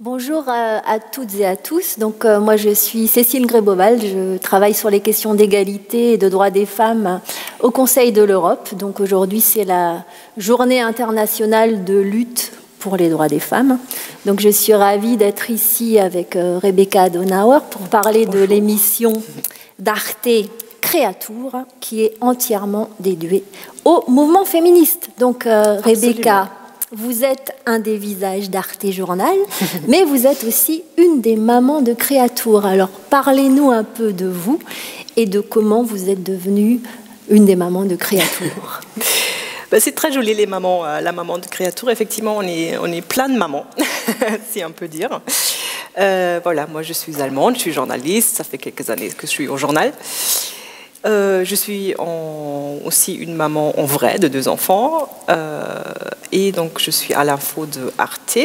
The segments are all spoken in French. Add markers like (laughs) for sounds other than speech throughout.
Bonjour à, toutes et à tous. Donc, euh, moi, je suis Cécile Gréboval. Je travaille sur les questions d'égalité et de droits des femmes au Conseil de l'Europe. Donc, aujourd'hui, c'est la journée internationale de lutte pour les droits des femmes. Donc, je suis ravie d'être ici avec euh, Rebecca Donauer pour parler de l'émission d'Arte Créature, qui est entièrement dédiée au mouvement féministe. Donc, euh, Rebecca vous êtes un des visages d'Arte Journal, (laughs) mais vous êtes aussi une des mamans de Créatour. Alors parlez-nous un peu de vous et de comment vous êtes devenue une des mamans de Créatour. (laughs) Bah, c'est très joli les mamans, euh, la maman de Créatour. Effectivement, on est, on est plein de mamans, (laughs) si on peut dire. Euh, voilà, moi je suis allemande, je suis journaliste, ça fait quelques années que je suis au journal. Euh, je suis aussi une maman en vrai de deux enfants euh, et donc je suis à l'info de Arte.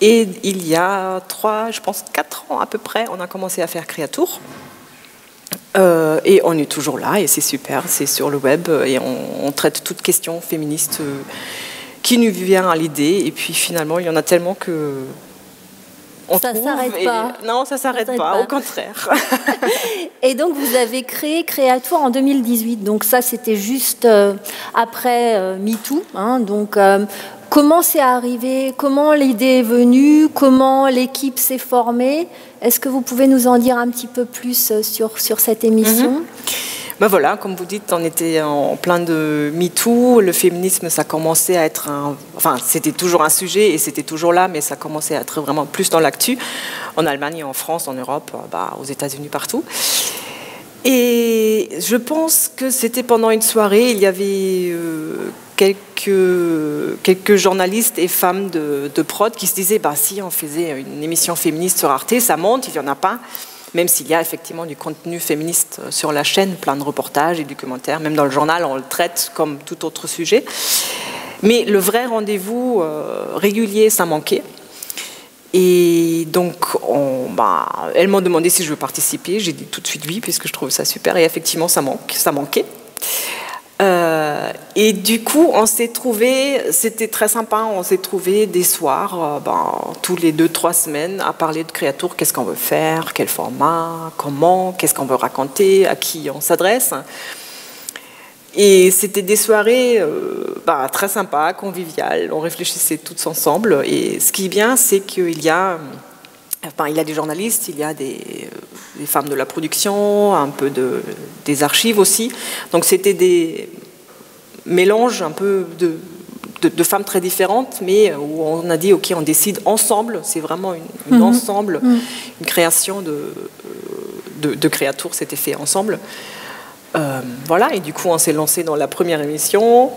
Et il y a trois, je pense quatre ans à peu près, on a commencé à faire Créatour. Euh, et on est toujours là et c'est super, c'est sur le web et on, on traite toutes questions féministes qui nous vient à l'idée. Et puis finalement, il y en a tellement que ça ne s'arrête pas. Non, ça s'arrête pas, pas, au contraire. (laughs) et donc, vous avez créé Créatoire en 2018. Donc, ça, c'était juste euh, après euh, MeToo. Hein. donc, euh, comment c'est arrivé? Comment l'idée est venue? Comment l'équipe s'est formée? Est-ce que vous pouvez nous en dire un petit peu plus sur, sur cette émission? Mhm. Ben voilà, comme vous dites, on était en plein de MeToo. Le féminisme, ça commençait à être un. Enfin, c'était toujours un sujet et c'était toujours là, mais ça commençait à être vraiment plus dans l'actu. En Allemagne, en France, en Europe, bah, aux États-Unis, partout. Et je pense que c'était pendant une soirée, il y avait euh, quelques, quelques journalistes et femmes de, de, prod qui se disaient bah, si on faisait une émission féministe sur Arte, ça monte, il n'y en a pas même s'il y a effectivement du contenu féministe sur la chaîne, plein de reportages et documentaires, même dans le journal, on le traite comme tout autre sujet. Mais le vrai rendez-vous euh, régulier, ça manquait. Et donc, on, bah, elles m'ont demandé si je veux participer. J'ai dit tout de suite oui, puisque je trouve ça super. Et effectivement, ça manquait. Euh, et du coup, on s'est trouvé, c'était très sympa, on s'est trouvé des soirs, euh, ben, tous les deux, trois semaines, à parler de créatures, qu'est-ce qu'on veut faire, quel format, comment, qu'est-ce qu'on veut raconter, à qui on s'adresse. Et c'était des soirées euh, ben, très sympas, conviviales, on réfléchissait toutes ensemble. Et ce qui est bien, c'est qu'il y a il y a des journalistes, il y a des, femmes de la production, un peu de, des archives aussi. Donc c'était des mélanges un peu de, de, femmes très différentes, mais où on a dit, OK, on décide ensemble, c'est vraiment une, mhm. ensemble, mhm. une création de, de, de créatures, c'était fait ensemble. Euh, voilà, et du coup, on s'est lancé dans la première émission.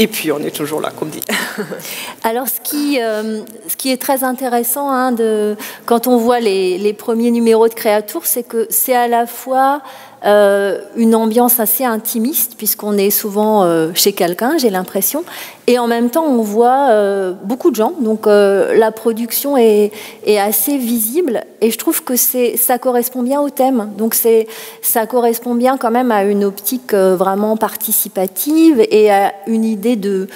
Et puis on est toujours là, comme dit. (laughs) Alors ce qui, euh, ce qui est très intéressant hein, de, quand on voit les, les premiers numéros de Créatour, c'est que c'est à la fois euh, une ambiance assez intimiste, puisqu'on est souvent euh, chez quelqu'un, j'ai l'impression. Et en même temps, on voit euh, beaucoup de gens. Donc la production est, assez visible. Et je trouve que ça correspond bien au thème. Donc ça correspond bien quand même à une optique vraiment participative et à une idée de,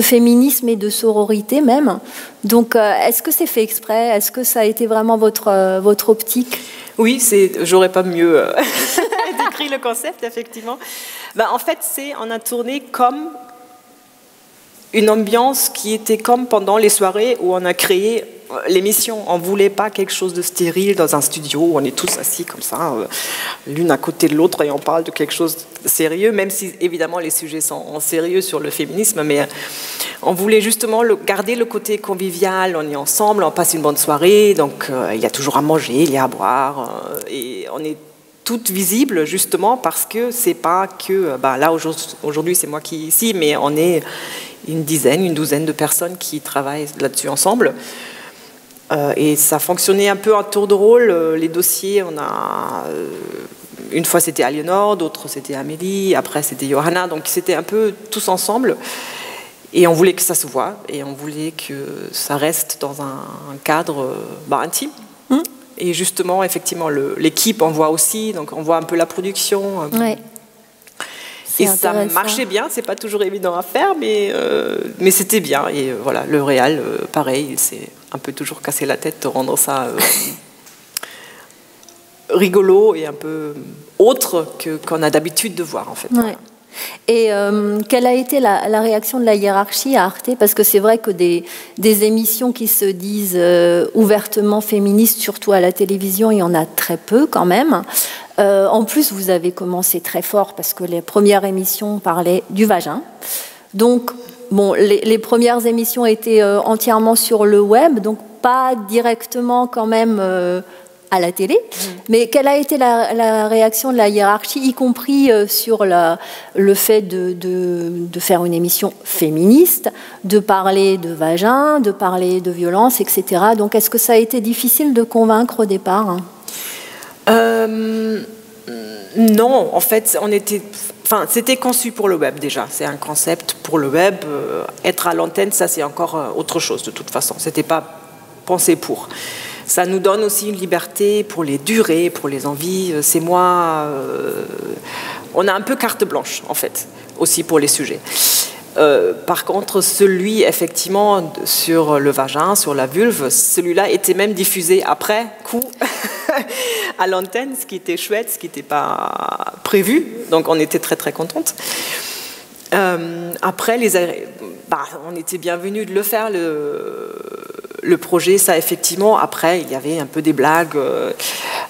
féminisme et de sororité même. Donc est-ce que c'est fait exprès? Est-ce que ça a été vraiment votre optique? Oui, c'est, j'aurais pas mieux euh, (laughs) décrit le concept, effectivement. Ben, en fait, c'est, on a tourné comme une ambiance qui était comme pendant les soirées où on a créé l'émission. On ne voulait pas quelque chose de stérile dans un studio où on est tous assis comme ça, euh, l'une à côté de l'autre, et on parle de quelque chose de sérieux, même si évidemment les sujets sont sérieux sur le féminisme, mais on voulait justement garder le côté convivial, on est ensemble, on passe une bonne soirée, donc il y a toujours à manger, il y a à boire, et on est toutes visibles justement parce que c'est pas que bah, là aujourd'hui c'est moi qui ici mais on est une dizaine une douzaine de personnes qui travaillent là-dessus ensemble euh, et ça fonctionnait un peu en tour de rôle euh, les dossiers on a euh, une fois c'était Aliénor d'autres c'était Amélie après c'était Johanna donc c'était un peu tous ensemble et on voulait que ça se voit et on voulait que ça reste dans un, cadre bah, intime hum. Et justement, effectivement, l'équipe en voit aussi, donc on voit un peu la production. Euh. Ouais. Et ça marchait bien, c'est pas toujours évident à faire, mais, euh, mais c'était bien. Et euh, voilà, le réal, pareil, un peu toujours casser la tête de rendre ça (laughs) rigolo et un peu autre que qu'on a d'habitude de voir en fait. Et euh, quelle a été la, réaction de la hiérarchie à Arte? Parce que c'est vrai que des, des, émissions qui se disent euh, ouvertement féministes, surtout à la télévision, il y en a très peu quand même. Euh, en plus, vous avez commencé très fort parce que les premières émissions parlaient du vagin. Donc, bon, les, les premières émissions étaient entièrement sur le web, donc pas directement quand même à la télé. Mais quelle a été la, réaction de la hiérarchie, y compris euh, sur le fait de, de, faire une émission féministe, de parler de vagin, de parler de violence, etc. Donc est-ce que ça a été difficile de convaincre au départ hein? Euh, Non, en fait, on était... Enfin, c'était conçu pour le web déjà. C'est un concept pour le web. Euh, être à l'antenne, ça c'est encore autre chose de toute façon. C'était pas pensé pour. Ça nous donne aussi une liberté pour les durées, pour les envies. Euh, c'est moi. Euh, on a un peu carte blanche, en fait, aussi pour les sujets. Euh, par contre, celui effectivement sur le vagin, sur la vulve, celui-là était même diffusé après coup (laughs) à l'antenne, ce qui était chouette, ce qui n'était pas prévu. Donc on était très très contente. Après, les, bah, on était bienvenus de le faire. Le, projet, ça effectivement, après, il y avait un peu des blagues euh,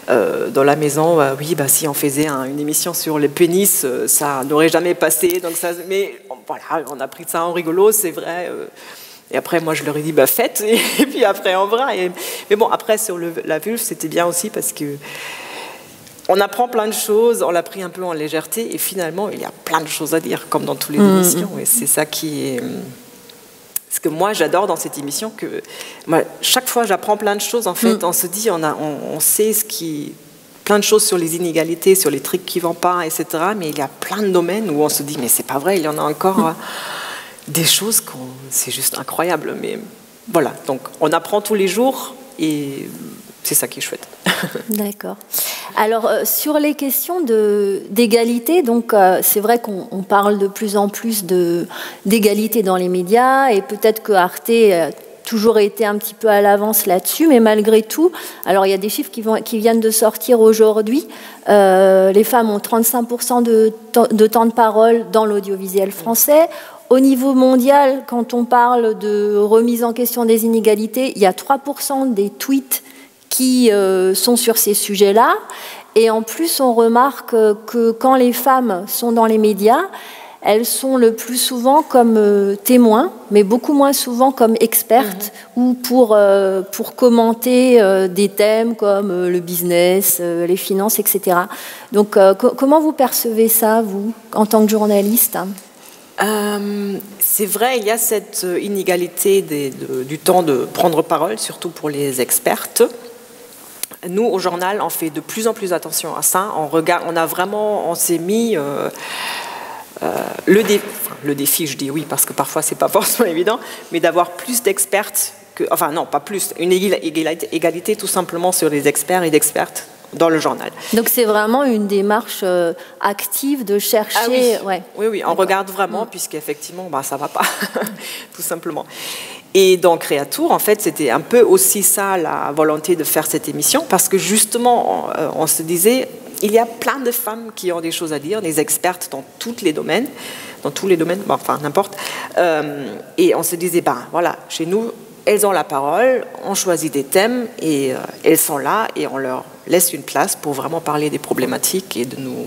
euh, dans la maison. Euh, oui, bah, si on faisait une émission sur les pénis, ça n'aurait jamais passé. Donc mais voilà, on a pris ça en rigolo, c'est vrai. et après, moi, je leur ai dit, bah, faites. (laughs) Et puis après, en vrai. mais bon, après, sur la vulve, c'était bien aussi parce que on apprend plein de choses, on l'a pris un peu en légèreté, et finalement, il y a plein de choses à dire, comme dans toutes les mmh. émissions. Et c'est ça qui est ce que moi j'adore dans cette émission, que chaque fois j'apprends plein de choses. En fait, mm. on se dit, on, a, on, sait ce qui, plein de choses sur les inégalités, sur les trucs qui vont pas, etc. Mais il y a plein de domaines où on se dit, mais c'est pas vrai, il y en a encore mm. euh, des choses, c'est juste incroyable. Mais voilà, donc on apprend tous les jours et c'est ça qui est chouette. (laughs) D'accord. Alors euh, sur les questions d'égalité, donc euh, c'est vrai qu'on parle de plus en plus d'égalité dans les médias et peut-être que Arte a toujours été un petit peu à l'avance là-dessus, mais malgré tout, alors il y a des chiffres qui, viennent de sortir aujourd'hui. Euh, les femmes ont 35% de, de temps de parole dans l'audiovisuel français. Au niveau mondial, quand on parle de remise en question des inégalités, il y a 3% des tweets qui euh, sont sur ces sujets-là. Et en plus, on remarque que quand les femmes sont dans les médias, elles sont le plus souvent comme euh, témoins, mais beaucoup moins souvent comme expertes mhm. ou pour, euh, pour commenter des thèmes comme le business, les finances, etc. Donc, comment vous percevez ça, vous, en tant que journaliste? C'est vrai, il y a cette inégalité du temps de prendre parole, surtout pour les expertes nous, au journal, on fait de plus en plus attention à ça. On, regarde, on a vraiment, on s'est mis euh, euh, le, le, défi, je dis oui, parce que parfois c'est pas (laughs) forcément évident, mais d'avoir plus d'expertes, que, enfin non, pas plus, une égalité, égalité tout simplement sur les experts et d'expertes dans le journal. Donc c'est vraiment une démarche euh, active de chercher. Ah oui. Ouais. oui, oui, on regarde vraiment, mm. puisqu'effectivement, bah, ça ne va pas, (laughs) tout simplement. Et dans Créatour, en fait, c'était un peu aussi ça la volonté de faire cette émission, parce que justement, on, euh, se disait, il y a plein de femmes qui ont des choses à dire, des expertes dans tous les domaines, dans tous les domaines, enfin n'importe. Euh, et on se disait, ben voilà, chez nous, elles ont la parole, on choisit des thèmes et euh, elles sont là et on leur laisse une place pour vraiment parler des problématiques et de nous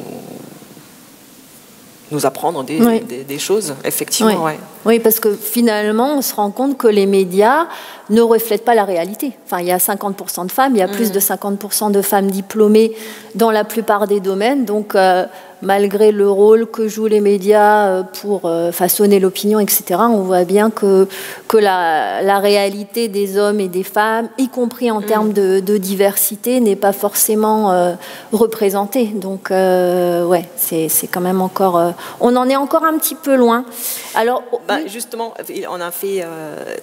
nous apprendre des, des, choses, effectivement. Oui. parce que finalement, on se rend compte que les médias ne reflètent pas la réalité. Enfin, il y a 50% de femmes, il y a plus mm. de 50% de femmes diplômées dans la plupart des domaines. Donc, euh, malgré le rôle que jouent les médias euh, pour euh, façonner l'opinion, etc., on voit bien que, que la, réalité des hommes et des femmes, y compris en mm. termes de, diversité, n'est pas forcément euh, représentée. Donc, ouais, c'est quand même encore. on en est encore un petit peu loin. Alors, bah, justement, on a fait.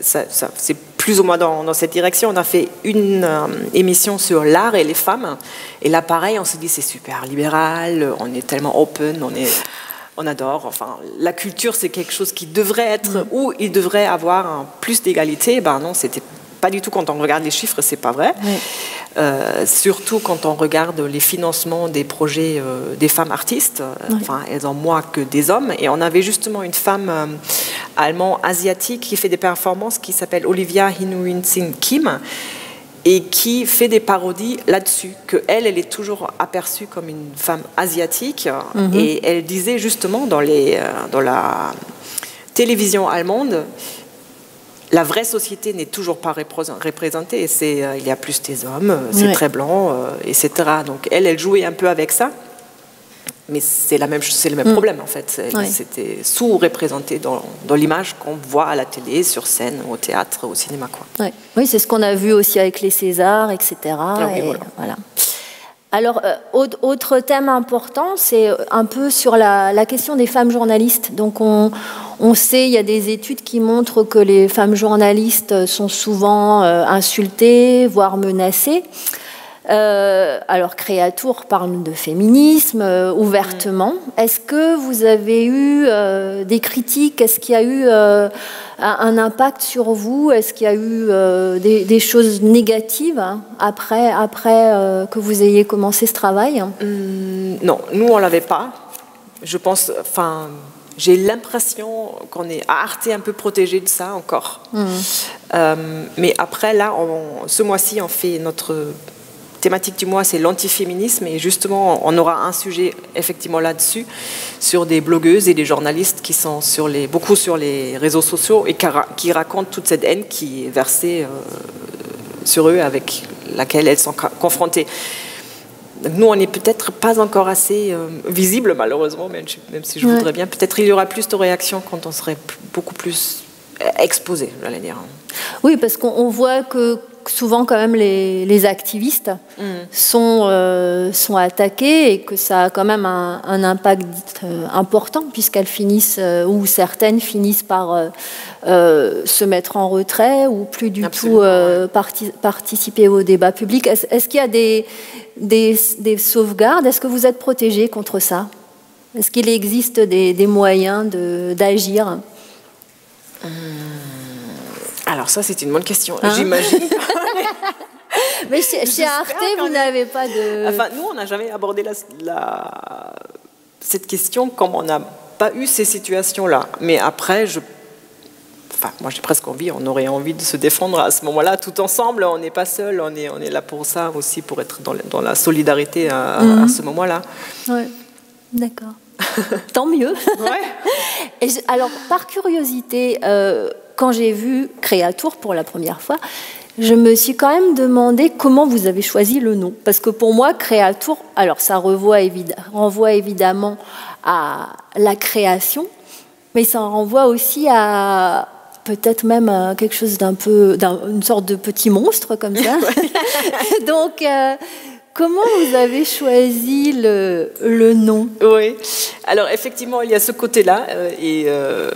c'est plus ou moins dans, cette direction. On a fait une émission sur l'art et les femmes. Et là, pareil, on se dit c'est super libéral, on est tellement open, on est on adore. Enfin, la culture, c'est quelque chose qui devrait être, mm. où il devrait avoir plus d'égalité. Ben non, c'était pas du tout quand on regarde les chiffres, c'est pas vrai. Euh, surtout quand on regarde les financements des projets euh, des femmes artistes. Enfin, elles ont moins que des hommes. Et on avait justement une femme allemande asiatique qui fait des performances qui s'appelle Olivia Hinuin-Sin Kim et qui fait des parodies là-dessus, que elle, elle est toujours aperçue comme une femme asiatique, mhm. et elle disait justement dans, les, euh, dans la télévision allemande, la vraie société n'est toujours pas représentée, c'est, euh, il y a plus des hommes, c'est très blanc, euh, etc. Donc elle, elle jouait un peu avec ça mais c'est la même c'est le même mm. problème en fait. C'était sous-représenté dans, dans l'image qu'on voit à la télé, sur scène, au théâtre, au cinéma. Quoi. Oui, c'est ce qu'on a vu aussi avec les Césars, etc. Ah voilà. Alors, euh, autre thème important, c'est un peu sur la, la, question des femmes journalistes. Donc, on, on, sait, il y a des études qui montrent que les femmes journalistes sont souvent euh, insultées, voire menacées. Euh, alors, Créatour parle de féminisme euh, ouvertement. Est-ce que vous avez eu euh, des critiques? Est-ce qu'il y a eu un, impact sur vous? Est-ce qu'il y a eu des, choses négatives hein, après, après que vous ayez commencé ce travail? Hum, Non, nous, on l'avait pas. Je pense, enfin, j'ai l'impression qu'on est à Arte un peu protégé de ça encore. Hum. mais après, là, ce mois-ci, on fait notre thématique du mois, c'est l'antiféminisme. Et justement, on aura un sujet effectivement là-dessus, sur des blogueuses et des journalistes qui sont sur les, beaucoup sur les réseaux sociaux et qui racontent toute cette haine qui est versée euh, sur eux, avec laquelle elles sont confrontées. Nous, on n'est peut-être pas encore assez euh, visible, malheureusement, même, si je voudrais bien. Peut-être il y aura plus de réactions quand on serait beaucoup plus exposé, j'allais dire. Oui, parce qu'on voit que souvent quand même les, activistes mm. sont, euh, sont attaqués et que ça a quand même un, impact euh, important puisqu'elles finissent, euh, ou certaines finissent par se mettre en retrait ou plus du tout participer au débat public. Est-ce qu'il y a des, des, sauvegardes? Est-ce que vous êtes protégé contre ça? Est-ce qu'il existe des, des moyens d'agir? Alors ça, c'est une bonne question. Hein J'imagine. (laughs) Mais chez, Arte, vous n'avez pas de... Enfin, nous, on n'a jamais abordé la, cette question comme on n'a pas eu ces situations-là. Mais après, je... Enfin, moi, j'ai presque envie, on aurait envie de se défendre à ce moment-là, tout ensemble. On n'est pas seul, on est, on est là pour ça aussi, pour être dans, dans la solidarité à, mhm. ce moment-là. Oui, d'accord. (laughs) Tant mieux. Ouais. alors, par curiosité, euh, quand j'ai vu Créatour pour la première fois, je me suis quand même demandé comment vous avez choisi le nom. Parce que pour moi, Créatour, alors ça renvoie, renvoie évidemment à la création, mais ça renvoie aussi à peut-être même à quelque chose d'un peu, une sorte de petit monstre comme ça. (laughs) (laughs) Donc, euh, comment vous avez choisi le, le, nom? Oui, alors effectivement, il y a ce côté-là. Euh, et euh,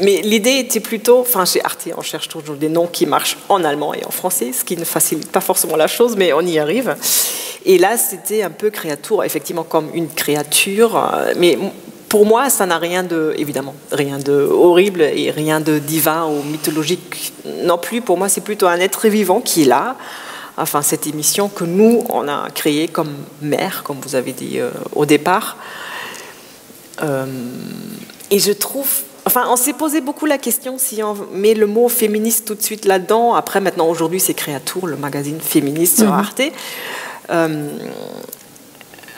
mais l'idée était plutôt, enfin chez Arte, on cherche toujours des noms qui marchent en allemand et en français, ce qui ne facilite pas forcément la chose, mais on y arrive. Et là, c'était un peu créature, effectivement comme une créature, euh, mais pour moi, ça n'a rien de, évidemment, rien de horrible et rien de divin ou mythologique non plus. Pour moi, c'est plutôt un être vivant qui est là. Enfin, cette émission que nous, on a créée comme mère, comme vous avez dit euh, au départ. Euh, et je trouve Enfin, on s'est posé beaucoup la question si on met le mot féministe tout de suite là-dedans. Après, maintenant, aujourd'hui, c'est Créatour, le magazine féministe sur mhm. Arte. Euh,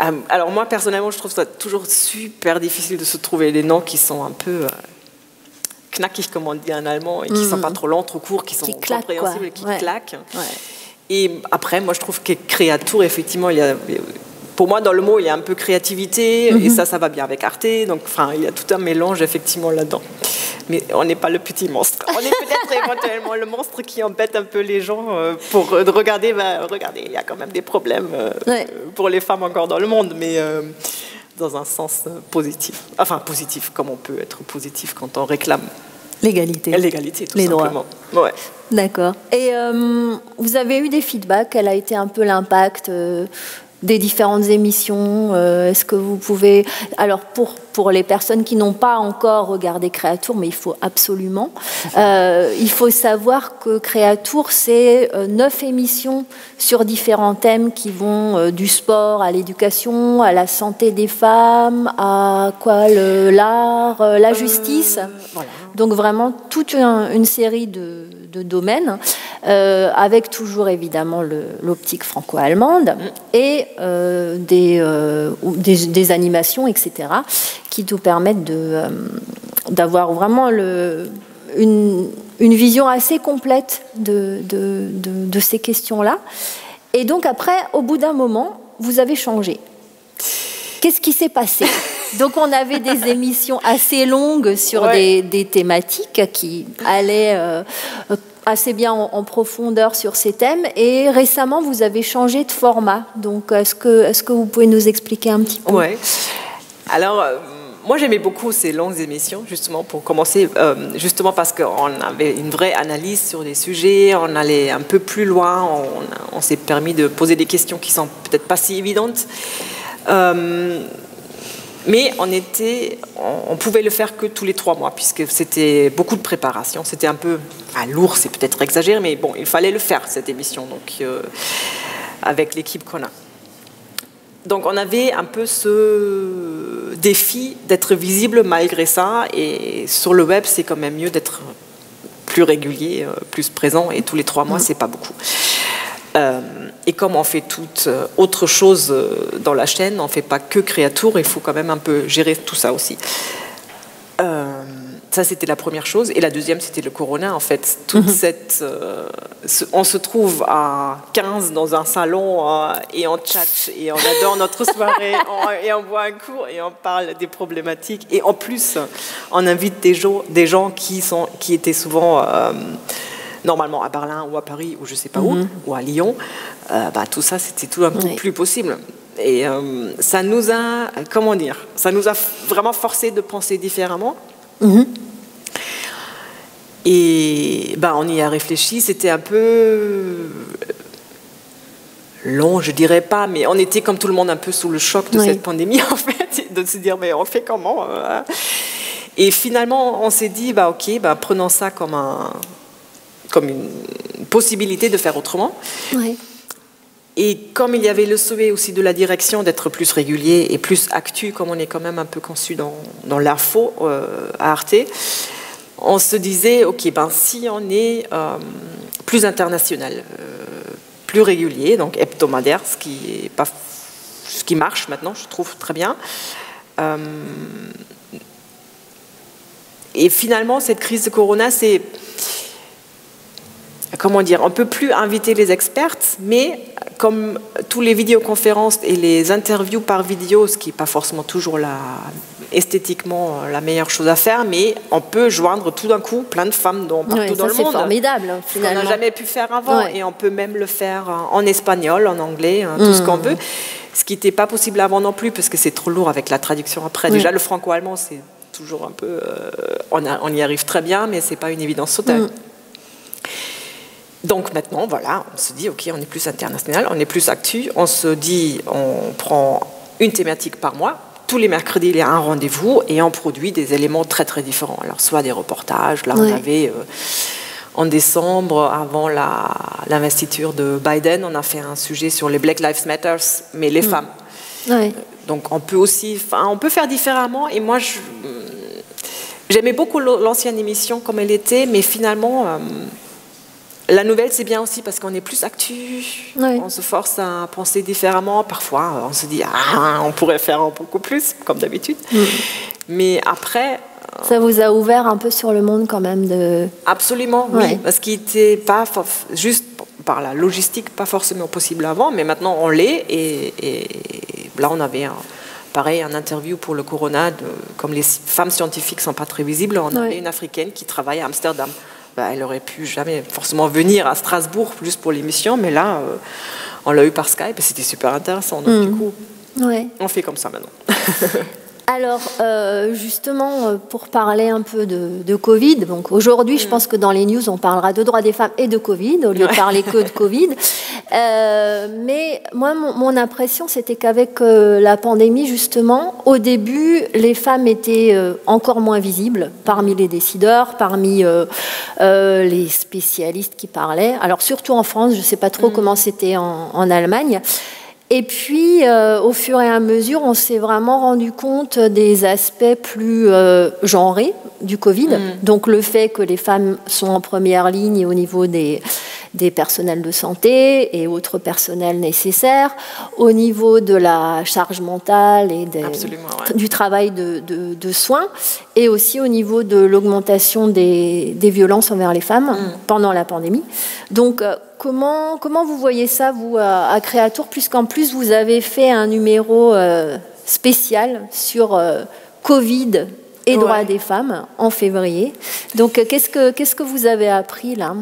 euh, alors moi, personnellement, je trouve ça toujours super difficile de se trouver des noms qui sont un peu euh, knackig, comme on dit en allemand, et qui ne sont mhm. pas trop longs, trop courts, qui sont compréhensibles et qui claquent. Et après, moi, je trouve que Créatour, effectivement, il y a pour moi, dans le mot, il y a un peu créativité, et mhm. ça, ça va bien avec Arte. Donc, enfin, il y a tout un mélange, effectivement, là-dedans. Mais on n'est pas le petit monstre. On est peut-être (laughs) éventuellement le monstre qui embête un peu les gens euh, pour euh, regarder, bah, regardez, il y a quand même des problèmes euh, pour les femmes encore dans le monde, mais dans un sens positif. Enfin, positif, comme on peut être positif quand on réclame L'égalité. L'égalité, tout Les simplement. Droits. Ouais. D'accord. Et vous avez eu des feedbacks? Quel a été un peu l'impact des différentes émissions Est-ce que vous pouvez... Alors pour, pour les personnes qui n'ont pas encore regardé Créatour, mais il faut absolument, il faut savoir que Créatour, c'est neuf émissions sur différents thèmes qui vont du sport à l'éducation, à la santé des femmes, à quoi l'art, la justice. Voilà. Donc vraiment toute une, série de, domaines, euh, avec toujours évidemment l'optique franco-allemande et euh, euh, des, des, animations, etc., qui nous permettent d'avoir vraiment le, une, vision assez complète de, de ces questions-là. Et donc après, au bout d'un moment, vous avez changé. Qu'est-ce qui s'est passé? Donc on avait des (laughs) émissions assez longues sur des, thématiques qui allaient euh, assez bien en, profondeur sur ces thèmes. Et récemment, vous avez changé de format. Donc est-ce que, est que vous pouvez nous expliquer un petit peu? Oui. Alors... Euh, moi, j'aimais beaucoup ces longues émissions, justement, pour commencer, euh, justement parce qu'on avait une vraie analyse sur les sujets, on allait un peu plus loin, on, s'est permis de poser des questions qui sont peut-être pas si évidentes. Mais on, était, on, pouvait le faire que tous les trois mois, puisque c'était beaucoup de préparation. C'était un peu lourd, c'est peut-être exagéré, mais bon, il fallait le faire, cette émission, donc, euh, avec l'équipe qu'on a. Donc on avait un peu ce défi d'être visible malgré ça, et sur le web, c'est quand même mieux d'être plus régulier, euh, plus présent, et tous les trois mois, mmh. c'est pas beaucoup. Euh, et comme on fait toute euh, autre chose euh, dans la chaîne, on ne fait pas que Créatour, il faut quand même un peu gérer tout ça aussi. ça, c'était la première chose. Et la deuxième, c'était le corona, en fait. Toute mhm. cette, on se trouve à 15 dans un salon et on chat et on adore notre (laughs) soirée et on boit un coup et on parle des problématiques. Et en plus, on invite des gens, des gens qui, sont, qui étaient souvent normalement à Berlin ou à Paris ou je sais pas où, mhm. ou à Lyon, euh, bah, tout ça c'était tout un peu plus possible. Et euh, ça nous a, comment dire, ça nous a vraiment forcé de penser différemment. Mhm. Et bah, on y a réfléchi, c'était un peu long, je dirais pas, mais on était comme tout le monde un peu sous le choc de cette pandémie (laughs) en fait, de se dire mais on fait comment euh, Et finalement on s'est dit bah ok, bah, prenons ça comme un, comme une possibilité de faire autrement. Et comme il y avait le souhait aussi de la direction d'être plus régulier et plus actu, comme on est quand même un peu conçu dans, dans l'info euh, à Arte, on se disait, OK, ben, si on est euh, plus international, euh, plus régulier, donc hebdomadaire, ce qui, est pas, ce qui marche maintenant, je trouve très bien. et finalement, cette crise de Corona, c'est comment dire, on ne peut plus inviter les expertes, mais comme tous les vidéoconférences et les interviews par vidéo, ce qui n'est pas forcément toujours la, esthétiquement la meilleure chose à faire, mais on peut joindre tout d'un coup plein de femmes dans, partout dans le monde. C'est formidable, finalement. On n'a jamais pu faire avant, et on peut même le faire en espagnol, en anglais, hein, tout ce qu'on mmh. veut. Ce qui n'était pas possible avant non plus, parce que c'est trop lourd avec la traduction après. Déjà, le franco-allemand, c'est toujours un peu... Euh, on, y arrive très bien, mais ce n'est pas une évidence totale. Mmh. Donc maintenant, voilà, on se dit, OK, on est plus international, on est plus actu, on se dit, on prend une thématique par mois. Tous les mercredis, il y a un rendez-vous et on produit des éléments très très différents. Alors, soit des reportages, là on avait euh, en décembre, avant l'investiture de Biden, on a fait un sujet sur les Black Lives Matter, mais les mm. femmes. Donc on peut aussi, on peut faire différemment. Et moi, j'aimais beaucoup l'ancienne émission comme elle était, mais finalement, euh, la nouvelle, c'est bien aussi parce qu'on est plus actu, on se force à penser différemment. Parfois, on se dit, ah, on pourrait faire beaucoup plus, comme d'habitude. Mm. Mais après... Ça vous a ouvert un peu sur le monde quand même de... Absolument, oui. Parce qu'il n'était pas juste par la logistique, pas forcément possible avant, mais maintenant on l'est. Et, là, on avait pareil, un interview pour le Corona, comme les femmes scientifiques ne sont pas très visibles, on avait une africaine qui travaille à Amsterdam. Bah, elle aurait pu jamais forcément venir à Strasbourg juste pour l'émission, mais là, euh, on l'a eu par Skype et c'était super intéressant. Donc, du mm. coup, on fait comme ça maintenant. (laughs) Alors, euh, justement, euh, pour parler un peu de, Covid, donc aujourd'hui, je mm. pense que dans les news, on parlera de droits des femmes et de Covid, au lieu de parler que de Covid. (laughs) Euh, mais moi, mon, impression, c'était qu'avec euh, la pandémie, justement, au début, les femmes étaient euh, encore moins visibles parmi les décideurs, parmi les spécialistes qui parlaient. Alors surtout en France, je ne sais pas trop mm. comment c'était en, en Allemagne. Et puis, euh, au fur et à mesure, on s'est vraiment rendu compte des aspects plus euh, genrés du Covid. Mm. Donc, le fait que les femmes sont en première ligne au niveau des, des personnels de santé et autres personnels nécessaires, au niveau de la charge mentale et du travail de, de, soins, et aussi au niveau de l'augmentation des, des, violences envers les femmes mm. pendant la pandémie. Donc, euh, comment, comment vous voyez ça, vous, à, Créatour, puisqu'en plus, vous avez fait un numéro euh, spécial sur euh, Covid et droits des femmes en février. Donc, qu'est-ce que, qu'est-ce que vous avez appris là?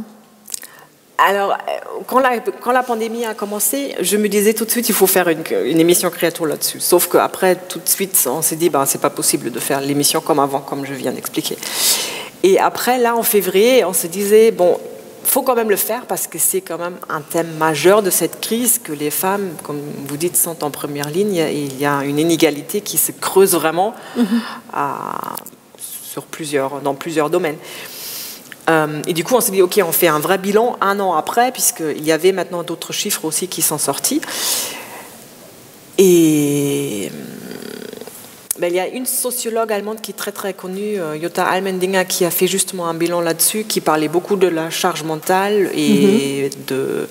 Alors, euh, quand la, quand la, pandémie a commencé, je me disais tout de suite, il faut faire une, émission créature là-dessus. Sauf qu'après, tout de suite, on s'est dit, ben, c'est pas possible de faire l'émission comme avant, comme je viens d'expliquer. Et après, là, en février, on se disait, bon, faut quand même le faire parce que c'est quand même un thème majeur de cette crise que les femmes, comme vous dites, sont en première ligne. Et il y a une inégalité qui se creuse vraiment mm-hmm. sur plusieurs, dans plusieurs domaines. Euh, et du coup, on s'est dit, OK, on fait un vrai bilan un an après, puisqu'il y avait maintenant d'autres chiffres aussi qui sont sortis. Et ben, il y a une sociologue allemande qui est très très connue, euh, Jutta Almendinger, qui a fait justement un bilan là-dessus, qui parlait beaucoup de la charge mentale et mhm. de,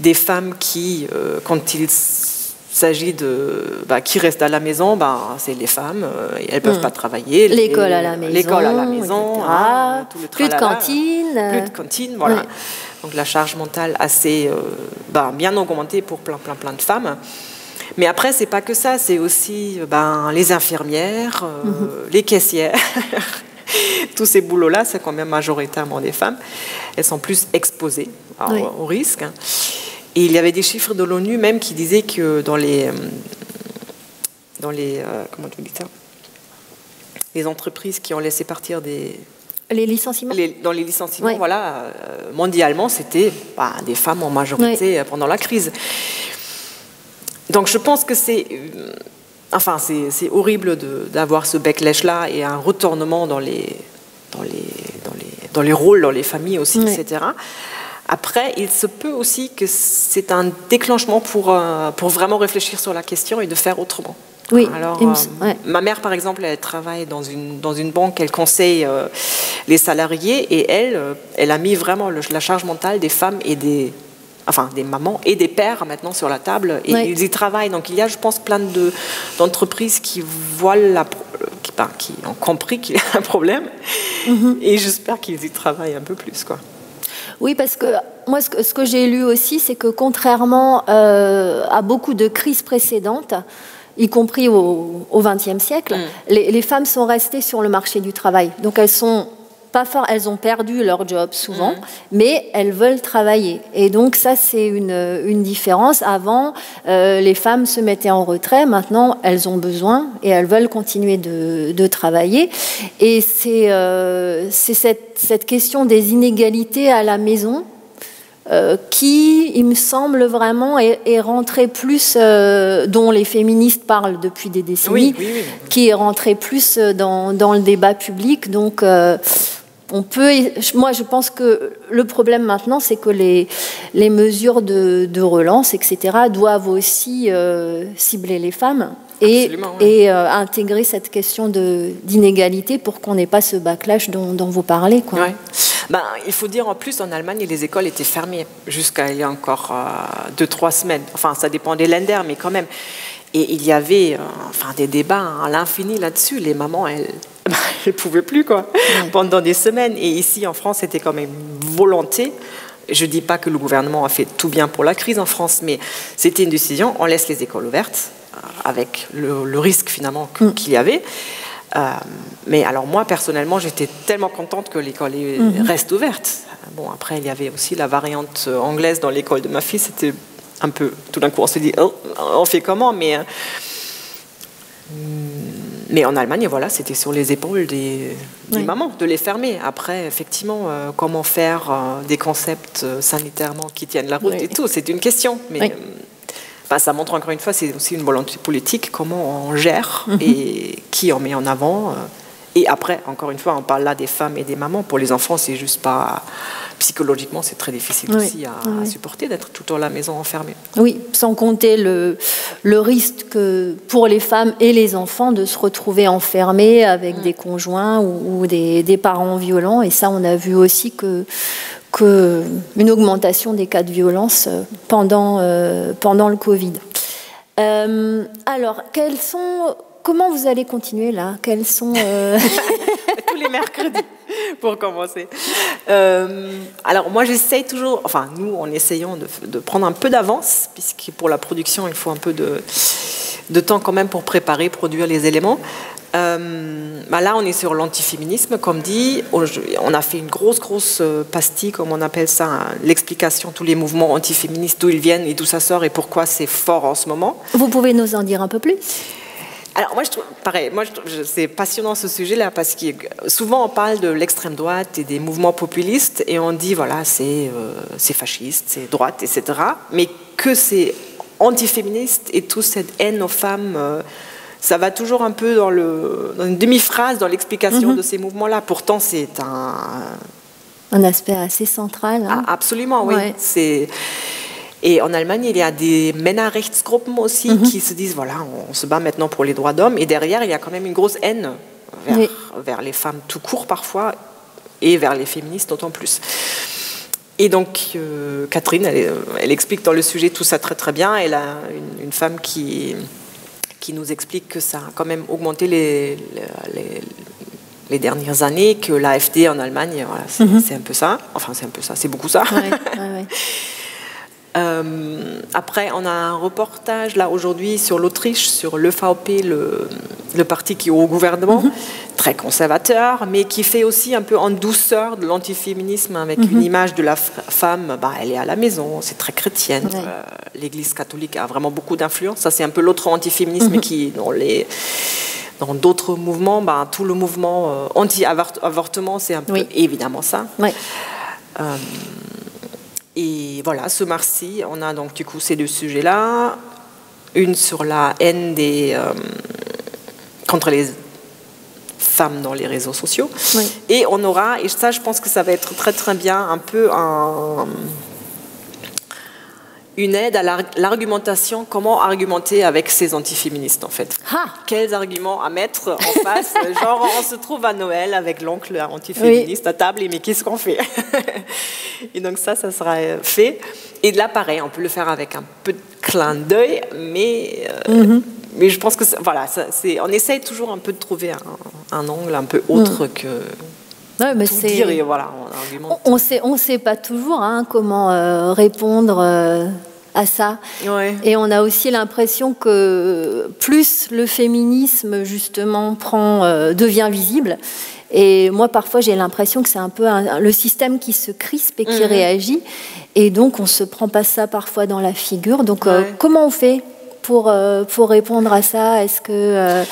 des femmes qui, euh, quand ils s'agit de bah, qui reste à la maison, bah, c'est les femmes, euh, elles ne peuvent hmm. pas travailler. L'école à la maison. L'école à la maison. Hein, plus de cantine. Plus de cantine, voilà. Donc la charge mentale assez euh, bah, bien augmentée pour plein, plein, plein de femmes. Mais après, c'est pas que ça, c'est aussi ben, les infirmières, euh, mhm. les caissières. (laughs) Tous ces boulots-là, c'est quand même majoritairement des femmes. Elles sont plus exposées au risque. Et il y avait des chiffres de l'ONU même qui disaient que dans les, euh, dans les, euh, comment tu dis ça? Les entreprises qui ont laissé partir des, les licenciements Dans les licenciements, voilà, mondialement, c'était bah, des femmes en majorité pendant la crise. Donc je pense que c'est. enfin, c'est horrible d'avoir ce backlash-là et un retournement dans les, dans, les, dans, les, dans les rôles, dans les familles aussi, etc. Après, il se peut aussi que c'est un déclenchement pour, euh, pour vraiment réfléchir sur la question et de faire autrement. Oui. Alors, euh, ma mère, par exemple, elle travaille dans une, dans une banque, elle conseille euh, les salariés et elle, elle a mis vraiment la charge mentale des femmes et des, enfin, des mamans et des pères maintenant sur la table et ils y travaillent. Donc il y a, je pense, plein d'entreprises qui voient la, qui, qui ont compris qu'il y a un problème mm-hmm. et j'espère qu'ils y travaillent un peu plus, quoi. Oui, parce que moi, ce que, j'ai lu aussi, c'est que contrairement euh, à beaucoup de crises précédentes, y compris au XXe siècle, mm. les, les, femmes sont restées sur le marché du travail. Donc elles sont elles ont perdu leur job souvent, mm. mais elles veulent travailler. Et donc ça, c'est une, différence. Avant, euh, les femmes se mettaient en retrait, maintenant, elles ont besoin et elles veulent continuer de, travailler. Et c'est euh, cette, question des inégalités à la maison euh, qui, il me semble vraiment, est, rentrée plus, dont les féministes parlent depuis des décennies, qui est rentrée plus dans, le débat public. Donc, on peut, moi, je pense que le problème maintenant, c'est que les, les mesures de, relance, etc., doivent aussi euh, cibler les femmes et, et euh, intégrer cette question d'inégalité pour qu'on n'ait pas ce backlash dont, vous parlez. Quoi. Ben, il faut dire en plus, en Allemagne, les écoles étaient fermées jusqu'à il y a encore euh, deux, trois semaines. Enfin, ça dépend des lenders, mais quand même. Et il y avait enfin, des débats à l'infini là-dessus. Les mamans, elles (laughs) ne pouvaient plus quoi, pendant des semaines. Et ici, en France, c'était quand même volonté. Je ne dis pas que le gouvernement a fait tout bien pour la crise en France, mais c'était une décision, on laisse les écoles ouvertes, euh, avec le, risque finalement mm. qu'il y avait. Euh, mais alors moi, personnellement, j'étais tellement contente que l'école mm-hmm. reste ouverte. Bon, après, il y avait aussi la variante anglaise dans l'école de ma fille. C'était un peu... Tout d'un coup, on se dit, oh, on fait comment? Mais... Euh, mais en Allemagne, voilà, c'était sur les épaules des, mamans de les fermer. Après, effectivement, comment faire des concepts sanitairement qui tiennent la route et tout, c'est une question. Mais bah, ça montre encore une fois, c'est aussi une volonté politique, comment on gère mhm. et qui on met en avant. Et après, encore une fois, on parle là des femmes et des mamans. Pour les enfants, c'est juste pas. Psychologiquement, c'est très difficile aussi à, supporter d'être tout le temps à la maison enfermée. Oui, sans compter le, le risque que pour les femmes et les enfants de se retrouver enfermés avec des conjoints ou, des, des, parents violents. Et ça, on a vu aussi que, que une augmentation des cas de violence pendant, euh, pendant le Covid. Euh, alors, quels sont comment vous allez continuer là? Quels sont euh, (laughs) tous les mercredis pour commencer euh, Alors moi j'essaye toujours, enfin nous en essayant de, prendre un peu d'avance puisque pour la production il faut un peu de, de temps quand même pour préparer, produire les éléments. Euh, bah là, on est sur l'antiféminisme, comme dit. On a fait une grosse, grosse pastille, comme on appelle ça, hein, l'explication, tous les mouvements antiféministes, d'où ils viennent et d'où ça sort et pourquoi c'est fort en ce moment. Vous pouvez nous en dire un peu plus? Alors moi, je trouve, pareil, moi, c'est passionnant ce sujet-là parce que souvent on parle de l'extrême droite et des mouvements populistes et on dit voilà c'est euh, fasciste, c'est droite, etc. Mais que c'est antiféministe et toute cette haine aux femmes, euh, ça va toujours un peu dans, le, dans une demi-phrase dans l'explication mhm. de ces mouvements-là. Pourtant c'est un un aspect assez central. Hein. Ah, absolument, oui. C'est et en Allemagne, il y a des Männerrechtsgruppen aussi mhm. qui se disent voilà, on se bat maintenant pour les droits d'hommes. Et derrière, il y a quand même une grosse haine vers, vers les femmes tout court parfois et vers les féministes d'autant plus. Et donc, euh, Catherine, elle, explique dans le sujet tout ça très très bien. Elle a une, femme qui, qui nous explique que ça a quand même augmenté les, les, dernières années, que l'AFD en Allemagne, voilà, mhm. c'est un peu ça. Enfin, c'est un peu ça, c'est beaucoup ça. Ouais, (laughs) euh, après, on a un reportage là aujourd'hui sur l'Autriche, sur l'EVP, le, le parti qui est au gouvernement, mhm. très conservateur, mais qui fait aussi un peu en douceur de l'antiféminisme avec une mhm. image de la femme, bah, elle est à la maison, c'est très chrétienne. Euh, L'Église catholique a vraiment beaucoup d'influence. Ça, c'est un peu l'autre antiféminisme mhm. qui, dans les dans d'autres mouvements, bah, tout le mouvement euh, anti-avortement, c'est un peu évidemment ça. Et voilà, ce mardi, on a donc du coup ces deux sujets-là. Une sur la haine des, euh, contre les femmes dans les réseaux sociaux. Et on aura, et ça je pense que ça va être très très bien, un peu un une aide à l'argumentation, comment argumenter avec ces antiféministes en fait. Quels arguments à mettre en face (laughs) Genre on se trouve à Noël avec l'oncle antiféministe à table et mais qu'est-ce qu'on fait? (laughs) Et donc ça, ça sera fait. Et là pareil, on peut le faire avec un peu de clin d'œil, mais, euh, mhm. mais je pense que voilà, ça, on essaye toujours un peu de trouver un, angle un peu autre mhm. que... mais tout dire et voilà, on, on sait, on sait pas toujours hein, comment euh, répondre euh, à ça. Et on a aussi l'impression que plus le féminisme justement prend, euh, devient visible. Et moi, parfois, j'ai l'impression que c'est un peu le système qui se crispe et qui mhm. réagit. Et donc, on se prend pas ça parfois dans la figure. Donc, comment on fait pour, pour répondre à ça? Est-ce que.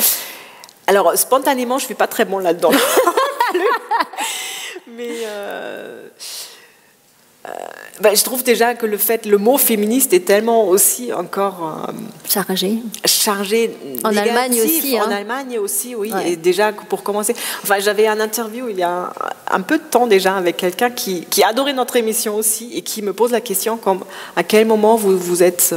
Alors, spontanément, je ne suis pas très bon là-dedans. (laughs) Mais. Euh, ben, je trouve déjà que le fait, le mot féministe est tellement aussi encore euh, chargé. Chargé. En Allemagne aussi. En hein. Allemagne aussi, oui. Et déjà pour commencer, enfin, j'avais un interview il y a un, peu de temps déjà avec quelqu'un qui, qui adorait notre émission aussi et qui me pose la question comme à quel moment vous vous êtes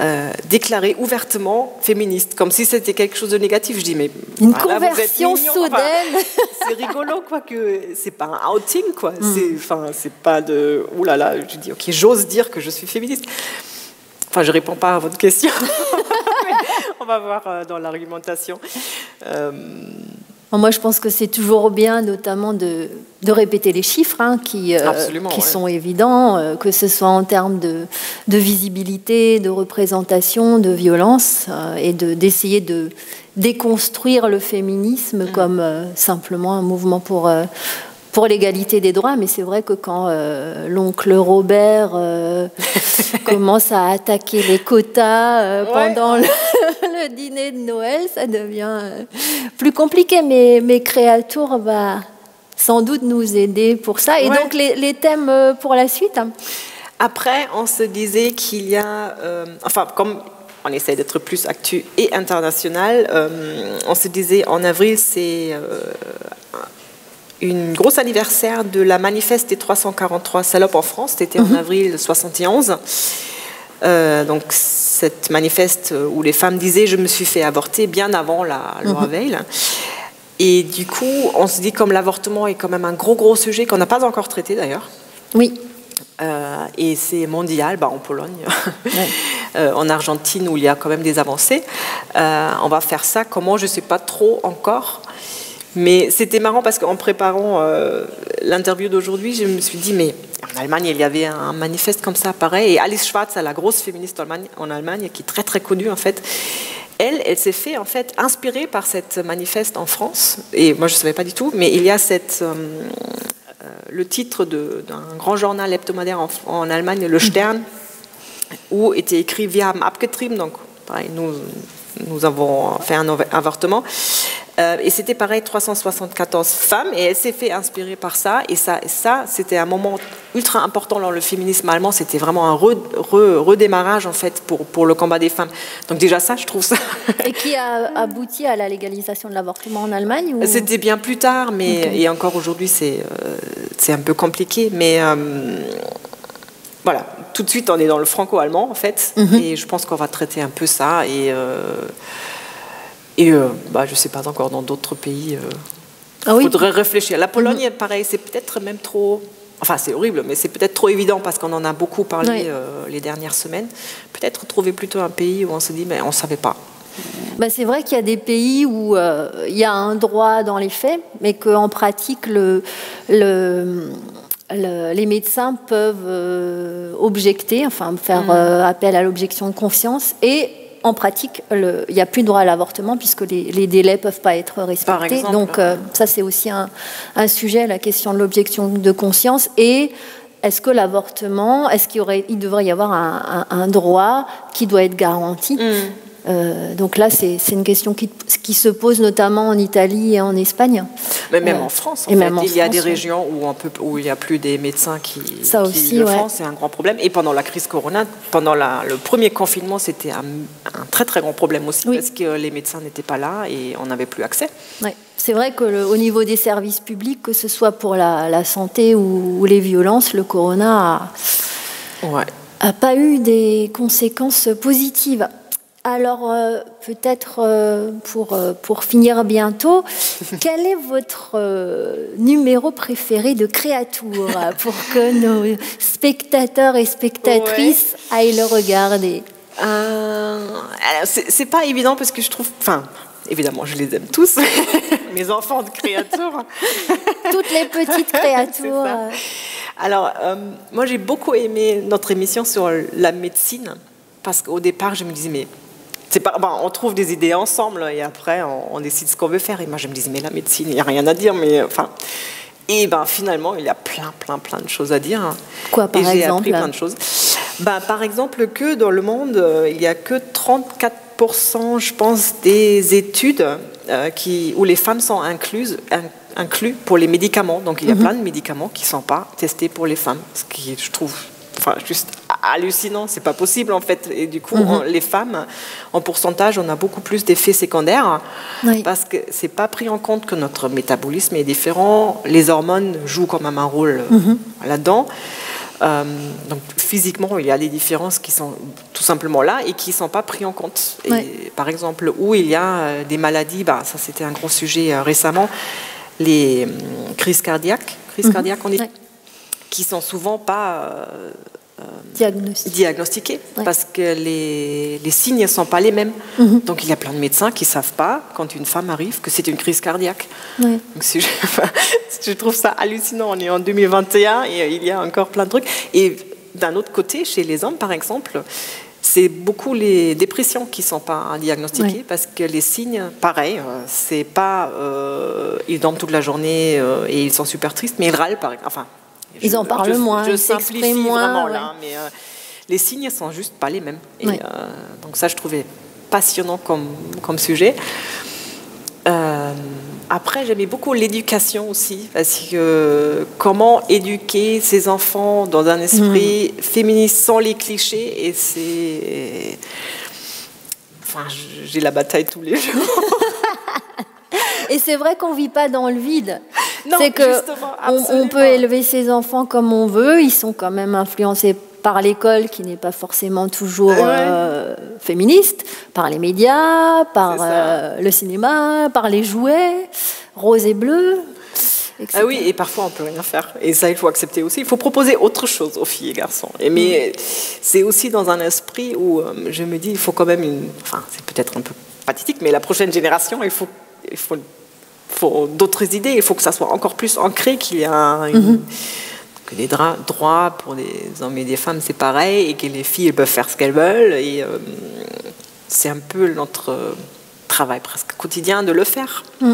euh, déclarée ouvertement féministe, comme si c'était quelque chose de négatif. Je dis, mais. Une conversion soudaine (laughs) C'est rigolo, quoi, que c'est pas un outing, quoi. Mm. C'est, enfin, c'est pas de. Ouh là là, je dis, ok, j'ose dire que je suis féministe. Enfin, je réponds pas à votre question. (laughs) On va voir euh, dans l'argumentation. Euh, moi, je pense que c'est toujours bien, notamment, de, de répéter les chiffres hein, qui, euh, qui sont évidents, euh, que ce soit en termes de, de visibilité, de représentation, de violence, euh, et d'essayer de, déconstruire le féminisme mm. comme simplement un mouvement pour, pour l'égalité des droits. Mais c'est vrai que quand l'oncle Robert (laughs) commence à attaquer les quotas pendant (laughs) le dîner de Noël, ça devient euh, plus compliqué. Mais, mais Créatour va sans doute nous aider pour ça. Et donc, les, thèmes euh, pour la suite hein. Après, on se disait qu'il y a, enfin, comme on essaie d'être plus actu et international. Euh, on se disait en avril, c'est euh, une grosse anniversaire de la manifeste des 343 salopes en France. C'était en mhm. avril 71. Euh, donc cette manifeste où les femmes disaient je me suis fait avorter bien avant la loi mhm. Veil. Et du coup, on se dit comme l'avortement est quand même un gros gros sujet qu'on n'a pas encore traité d'ailleurs. Oui. Euh, et c'est mondial, bah, en Pologne, (laughs) euh, en Argentine où il y a quand même des avancées. Euh, on va faire ça. Comment Je ne sais pas trop encore. Mais c'était marrant parce qu'en préparant l'interview d'aujourd'hui, je me suis dit, mais en Allemagne, il y avait un manifeste comme ça, pareil. Et Alice Schwarz, la grosse féministe en Allemagne, qui est très très connue en fait, elle, elle s'est fait en fait inspirée par cette manifeste en France. Et moi, je ne savais pas du tout, mais il y a cette euh, le titre d'un grand journal hebdomadaire en, Allemagne, le Stern, où était écrit Wir haben abgetrieben, donc nous, nous avons fait un avortement. Euh, et c'était pareil, 374 femmes, et elle s'est fait inspirer par ça. Et ça, ça c'était un moment ultra important dans le féminisme allemand. C'était vraiment un redémarrage, en fait, pour, pour le combat des femmes. Donc déjà ça, je trouve ça... Et qui a abouti à la légalisation de l'avortement en Allemagne C'était bien plus tard, mais et encore aujourd'hui, c'est euh, c'est un peu compliqué. Mais euh, voilà, tout de suite, on est dans le franco-allemand, en fait. Mhm. Et je pense qu'on va traiter un peu ça. Et... Et euh, bah, je ne sais pas encore dans d'autres pays. Il euh, ah faudrait réfléchir. La Pologne, mhm. pareil, c'est peut-être même trop. Enfin, c'est horrible, mais c'est peut-être trop évident parce qu'on en a beaucoup parlé euh, les dernières semaines. Peut-être trouver plutôt un pays où on se dit, mais on ne savait pas. Bah, c'est vrai qu'il y a des pays où il y a un droit dans les faits, mais qu'en pratique, le, le, les médecins peuvent objecter, enfin faire mhm. appel à l'objection de conscience, et en pratique, il n'y a plus de droit à l'avortement puisque les, délais ne peuvent pas être respectés. Donc euh, ça, c'est aussi un, sujet, la question de l'objection de conscience. Et est-ce que l'avortement, est-ce qu'il il devrait y avoir un, droit qui doit être garanti mm. Euh, donc là, c'est une question qui, qui, se pose notamment en Italie et en Espagne. Mais même en France, en fait, il y a des régions où, on peut, où il n'y a plus des médecins qui, Ça aussi, le font, c'est un grand problème. Et pendant la crise Corona, pendant le premier confinement, c'était un, très très grand problème aussi parce que les médecins n'étaient pas là et on n'avait plus accès. C'est vrai qu'au niveau des services publics, que ce soit pour la, santé ou, les violences, le Corona a pas eu des conséquences positives. Alors, euh, peut-être euh, pour, euh, pour finir bientôt, (laughs) quel est votre numéro préféré de Créature (laughs) pour que nos spectateurs et spectatrices aillent le regarder? C'est pas évident parce que je trouve. Enfin, évidemment, je les aime tous, (laughs) mes enfants de Créature. Toutes les petites créatures. Alors, moi, j'ai beaucoup aimé notre émission sur la médecine parce qu'au départ, je me disais, mais pas, on trouve des idées ensemble et après on, décide ce qu'on veut faire. Et moi je me disais, mais la médecine, il n'y a rien à dire. Mais enfin, et ben finalement, il y a plein, plein, plein de choses à dire. Hein. Quoi par et j'ai appris plein de choses. Ben, par exemple, que dans le monde, euh, il n'y a que 34%, je pense, des études euh, qui, où les femmes sont incluses, inclus pour les médicaments. Donc il y a mhm. plein de médicaments qui ne sont pas testés pour les femmes, ce qui, je trouve, enfin, juste hallucinant, c'est pas possible en fait. Et du coup, mhm. les femmes, en pourcentage, on a beaucoup plus d'effets secondaires parce que c'est pas pris en compte que notre métabolisme est différent. Les hormones jouent quand même un rôle mhm. là-dedans. Euh, donc physiquement, il y a des différences qui sont tout simplement là et qui ne sont pas pris en compte. par exemple, où il y a euh, des maladies, bah, ça c'était un gros sujet euh, récemment, les crises cardiaques, crises mhm. cardiaques on dit, qui sont souvent pas diagnostiqués parce que les, les signes ne sont pas les mêmes. Mhm. Donc il y a plein de médecins qui ne savent pas, quand une femme arrive, que c'est une crise cardiaque. Donc, (laughs) je, trouve ça hallucinant. On est en 2021 et il y a encore plein de trucs. Et d'un autre côté, chez les hommes, par exemple, c'est beaucoup les dépressions qui ne sont pas diagnostiquées parce que les signes, pareil, euh, c'est pas. Euh, ils dorment toute la journée euh, et ils sont super tristes, mais ils râlent, par Enfin, ils en parlent moins, je ils simplifie moins, vraiment là, mais euh, les signes sont juste pas les mêmes. Et, euh, donc ça, je trouvais passionnant comme, comme sujet. Euh, après, j'aimais beaucoup l'éducation aussi, parce que comment éduquer ses enfants dans un esprit mm. féministe sans les clichés, et c'est. Enfin, j'ai la bataille tous les jours. (laughs) et c'est vrai qu'on vit pas dans le vide. C'est que on, peut élever ses enfants comme on veut, ils sont quand même influencés par l'école qui n'est pas forcément toujours euh, féministe, par les médias, par euh, le cinéma, par les jouets, rose et bleu. Ah oui, et parfois on peut rien faire. Et ça, il faut accepter aussi. Il faut proposer autre chose aux filles et garçons. Et mais mm. c'est aussi dans un esprit où euh, je me dis, il faut quand même une. Enfin, c'est peut-être un peu pathétique, mais la prochaine génération, il faut, il faut, faut d'autres idées. Il faut que ça soit encore plus ancré qu'il y a une, mm-hmm que les droits pour les hommes et les femmes, c'est pareil, et que les filles peuvent faire ce qu'elles veulent. Et euh, c'est un peu notre travail presque quotidien de le faire. Mm.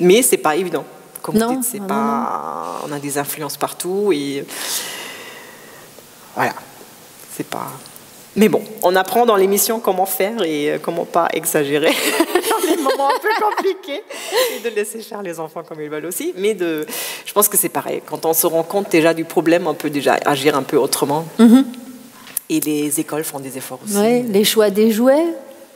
Mais c'est pas évident. Comme non, dites, pas. On a des influences partout et voilà, c'est pas. Mais bon, on apprend dans l'émission comment faire et euh, comment pas exagérer (laughs) dans les moments un peu (laughs) compliqués et de laisser faire les enfants comme ils veulent aussi. Mais de, je pense que c'est pareil. Quand on se rend compte déjà du problème, on peut déjà agir un peu autrement. Mhm. Et les écoles font des efforts aussi. Ouais, les choix des jouets,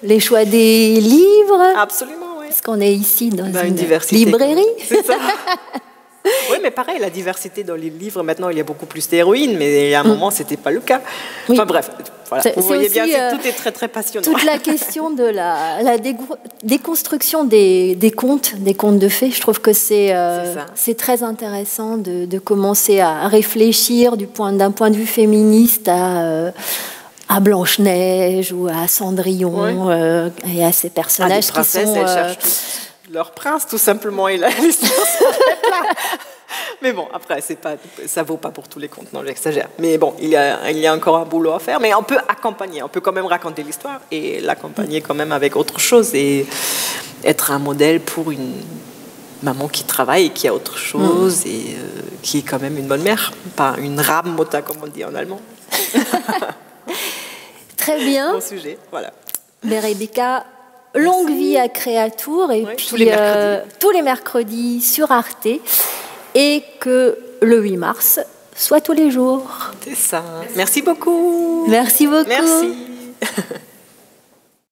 les choix des livres. Absolument, oui. Parce qu'on est ici dans, une, une librairie. C'est ça. (laughs) Oui, mais pareil, la diversité dans les livres, maintenant, il y a beaucoup plus d'héroïnes, mais à un mm. moment, ce n'était pas le cas. Enfin bref, voilà. vous voyez bien, euh, tout est très, très passionnant. Toute la question de la, la déconstruction des, des, contes, des contes de fées, je trouve que c'est euh, très intéressant de, de, commencer à réfléchir d'un point, point de vue féministe à... Euh, à Blanche-Neige ou à Cendrillon et à ces personnages ah, qui sont leur prince, tout simplement, et la (laughs) Mais bon, après, c'est pas, ça vaut pas pour tous les contes, non, j'exagère. Mais bon, il y, a, il y a encore un boulot à faire, mais on peut accompagner, on peut quand même raconter l'histoire et l'accompagner quand même avec autre chose et être un modèle pour une maman qui travaille et qui a autre chose mm. et euh, qui est quand même une bonne mère, pas une mota comme on dit en allemand. (laughs) Très bien. Bon sujet, voilà. Mais Longue vie à Créatour et puis tous les, euh, tous les, mercredis sur Arte et que le 8 mars soit tous les jours. C'est ça. Merci beaucoup. Merci beaucoup. Merci. (laughs)